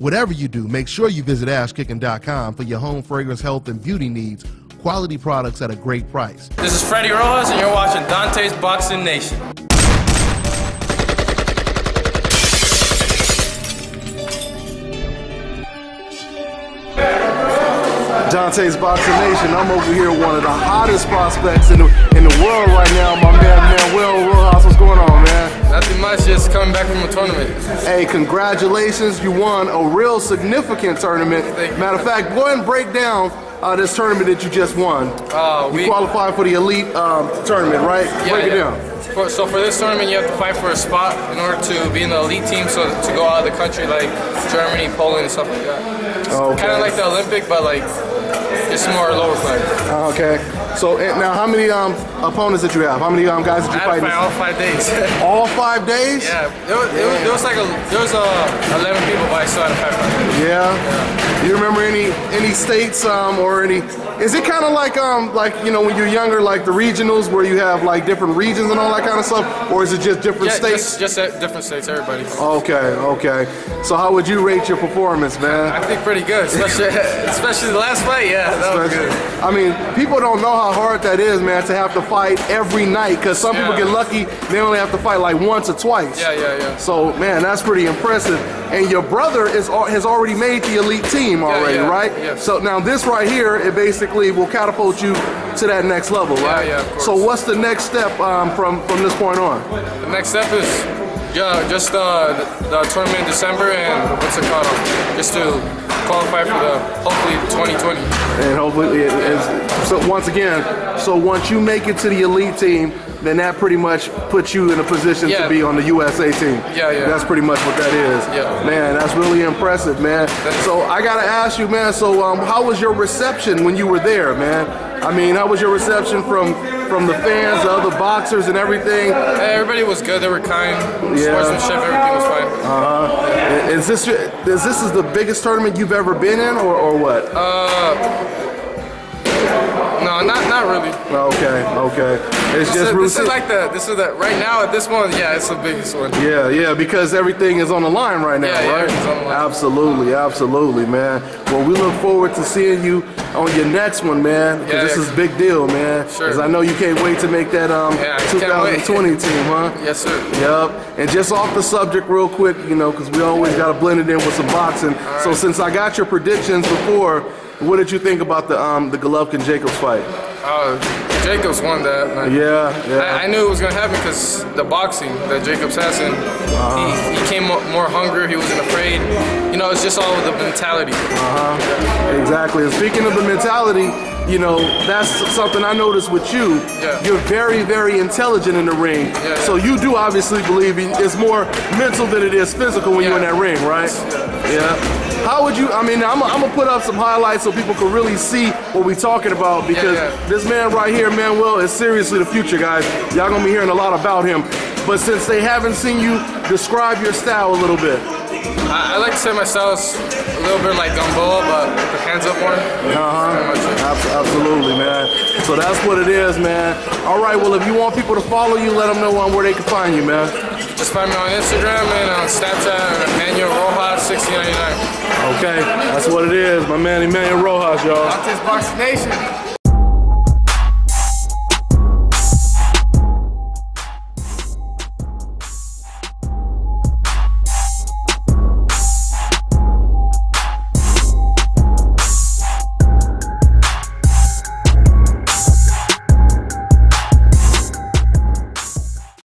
Whatever you do, make sure you visit ashkicking.com for your home fragrance, health, and beauty needs. Quality products at a great price. This is Freddie Rojas, and you're watching Dontae's Boxing Nation. Dontae's Boxing Nation. I'm over here, one of the hottest prospects in the in the world right now. My Nothing just coming back from a tournament. Hey, congratulations! You won a real significant tournament. Matter of fact, go ahead and break down uh, this tournament that you just won. Uh, you we- qualified for the elite um, tournament, right? Yeah, break it yeah. down. For, so for this tournament, you have to fight for a spot in order to be in the elite team. So to go out of the country, like Germany, Poland, and stuff like that. Okay. Kind of like the Olympic, but like it's more lower class. Okay. So now, how many um, opponents that you have? How many um, guys did I you had to fight? fight all five days. All five days? yeah, there was, there, was, there was like a there was uh, 11 people, but I still had to fight five. Yeah. You remember any any states um, or any? Is it kind of like um like you know when you're younger like the regionals where you have like different regions and all that kind of stuff, or is it just different Yeah, states? just, just at different states, everybody. Okay, okay. So how would you rate your performance, man? I think pretty good, especially especially the last fight. Yeah, that was good. I mean, people don't know how hard that is, man, to have to fight every night. Because some people get lucky, they only have to fight like once or twice. Yeah, yeah, yeah. So, man, that's pretty impressive. And your brother is has already made the elite team already, yeah, right? yes. So now this right here, it basically will catapult you to that next level, right? yeah, of course. So what's the next step um, from from this point on? The next step is yeah, just uh, the, the tournament in December and what's it called? Just to qualify for the hopefully 2020. And hopefully, it so once again, so once you make it to the elite team, then that pretty much puts you in a position to be on the USA team. Yeah, yeah. That's pretty much what that is. Yeah. Man, that's really impressive, man. So I gotta ask you, man. So um, how was your reception when you were there, man? I mean, how was your reception from from the fans, the other boxers, and everything? Hey, everybody was good. They were kind. Yeah. Sportsmanship, everything was fine. Uh, is this is this is the biggest tournament you've ever been in, or, or what? No, not not really. okay, okay. It's This, just is, this is like the this is the right now at this moment. Yeah, it's the biggest one. Yeah, yeah, because everything is on the line right now, Yeah, yeah, right? everything's on the line. Absolutely, absolutely, man. Well, we look forward to seeing you on your next one, man. Yeah, this yeah. is big deal, man. Sure. Because I know you can't wait to make that um Yeah, I can't wait. 2020 team, huh? Yes, sir. Yep. And just off the subject, real quick, you know, because we always got to blend it in with some boxing. So since I got your predictions before, what did you think about the um the Golovkin Jacobs fight? Uh, Jacobs won that. Man. Yeah, yeah. I, I knew it was gonna happen because the boxing that Jacobs has, and Uh-huh. he, he came more hungry. He wasn't afraid. You know, it's just all the mentality. Uh-huh. Exactly. And speaking of the mentality, you know, that's something I noticed with you. Yeah. You're very, very intelligent in the ring. Yeah. So you do obviously believe it's more mental than it is physical when you're in that ring, right? Yeah. How would you, I mean, I'm to put up some highlights so people can really see what we're talking about because yeah. this man right here, Manuel, is seriously the future, guys. Y'all going to be hearing a lot about him. But since they haven't seen you, describe your style a little bit. I, I like to say my style is a little bit like Gamboa, but with the hands up one. Uh-huh. Absolutely, man. So that's what it is, man. All right, well, if you want people to follow you, let them know where they can find you, man. Just find me on Instagram and on Snapchat, Emmanuel Rojas 6099. Okay, that's what it is, my man Emmanuel Rojas, y'all. Dontae's Boxing Nation.